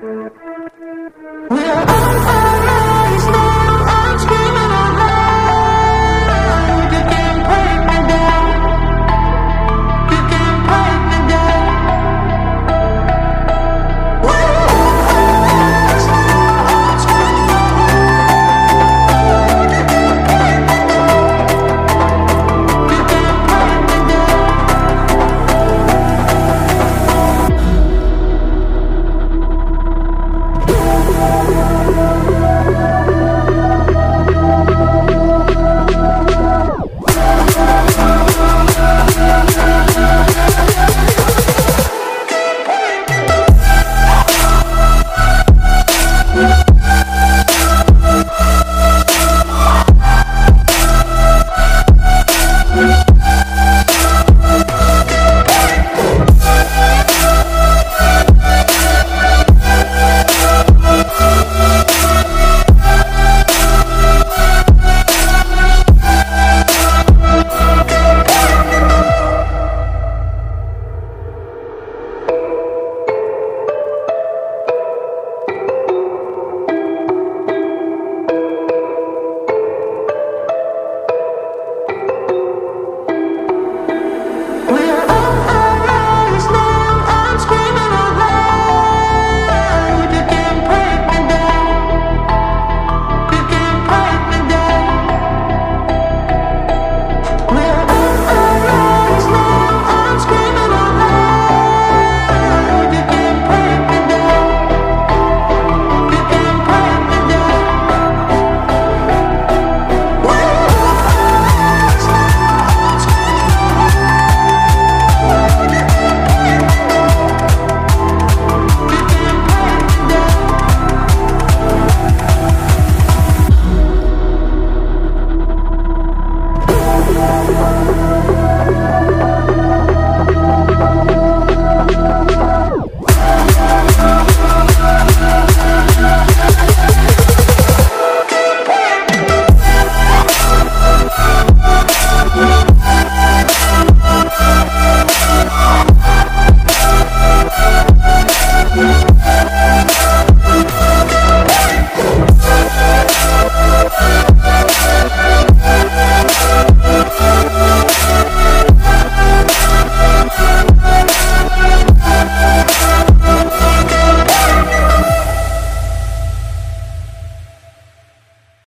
We're